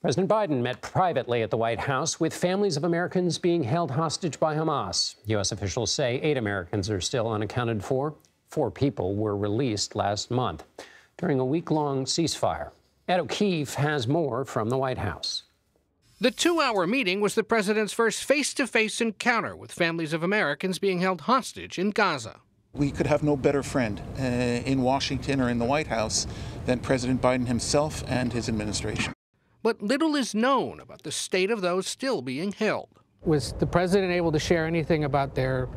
President Biden met privately at the White House with families of Americans being held hostage by Hamas. U.S. officials say eight Americans are still unaccounted for. Four people were released last month during a week long ceasefire. Ed O'Keefe has more from the White House. The two hour meeting was the president's first face to face encounter with families of Americans being held hostage in Gaza. We could have no better friend uh, in Washington or in the White House than President Biden himself and his administration but little is known about the state of those still being held. Was the president able to share anything about their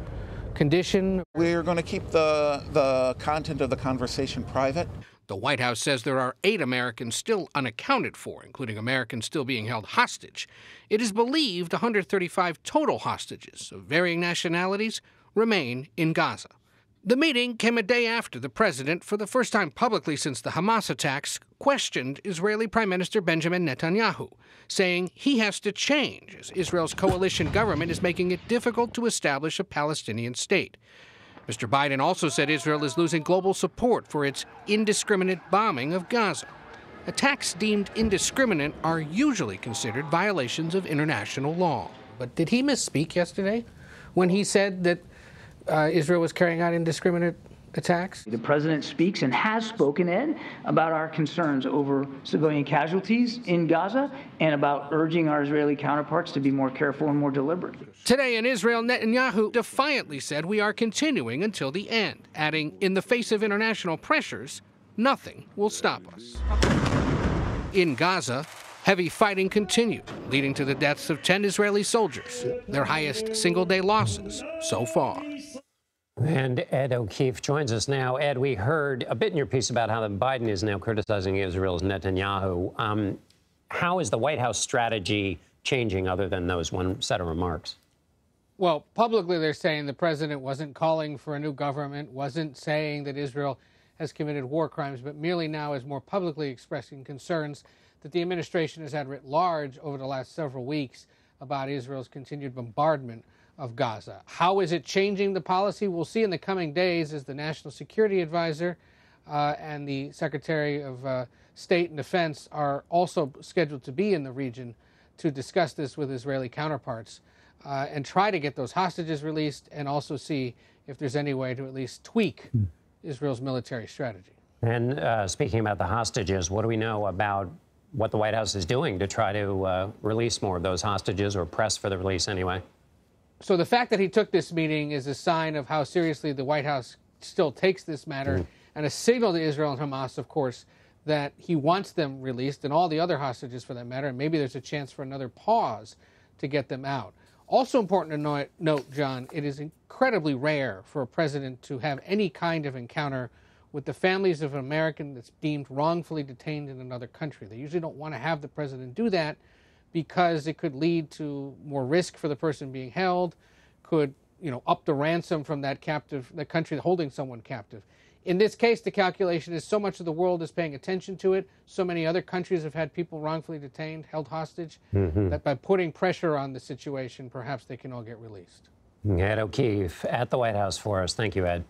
condition? We're going to keep the, the content of the conversation private. The White House says there are eight Americans still unaccounted for, including Americans still being held hostage. It is believed 135 total hostages of varying nationalities remain in Gaza. The meeting came a day after the president, for the first time publicly since the Hamas attacks, questioned Israeli Prime Minister Benjamin Netanyahu, saying he has to change as Israel's coalition government is making it difficult to establish a Palestinian state. Mr. Biden also said Israel is losing global support for its indiscriminate bombing of Gaza. Attacks deemed indiscriminate are usually considered violations of international law. But did he misspeak yesterday when he said that uh, Israel was carrying out indiscriminate attacks? The president speaks and has spoken, Ed, about our concerns over civilian casualties in Gaza and about urging our Israeli counterparts to be more careful and more deliberate. Today in Israel, Netanyahu defiantly said we are continuing until the end, adding, in the face of international pressures, nothing will stop us. In Gaza, heavy fighting continued, leading to the deaths of 10 Israeli soldiers, their highest single day losses so far. And Ed O'Keefe joins us now. Ed, we heard a bit in your piece about how Biden is now criticizing Israel's Netanyahu. Um, how is the White House strategy changing other than those one set of remarks? Well, publicly, they're saying the president wasn't calling for a new government, wasn't saying that Israel has committed war crimes, but merely now is more publicly expressing concerns that the administration has had writ large over the last several weeks about Israel's continued bombardment of Gaza. How is it changing the policy? We'll see in the coming days as the National Security Advisor uh, and the Secretary of uh, State and Defense are also scheduled to be in the region to discuss this with Israeli counterparts uh, and try to get those hostages released and also see if there's any way to at least tweak mm. Israel's military strategy. And uh, speaking about the hostages, what do we know about what the White House is doing to try to uh, release more of those hostages or press for the release anyway? So the fact that he took this meeting is a sign of how seriously the White House still takes this matter mm. and a signal to Israel and Hamas, of course, that he wants them released and all the other hostages for that matter. And maybe there's a chance for another pause to get them out. Also important to note, John, it is incredibly rare for a president to have any kind of encounter with the families of an American that's deemed wrongfully detained in another country. They usually don't want to have the president do that because it could lead to more risk for the person being held, could you know up the ransom from that captive, the country holding someone captive. In this case, the calculation is so much of the world is paying attention to it. So many other countries have had people wrongfully detained, held hostage, mm-hmm. that by putting pressure on the situation, perhaps they can all get released. Ed O'Keefe at the White House for us. Thank you, Ed.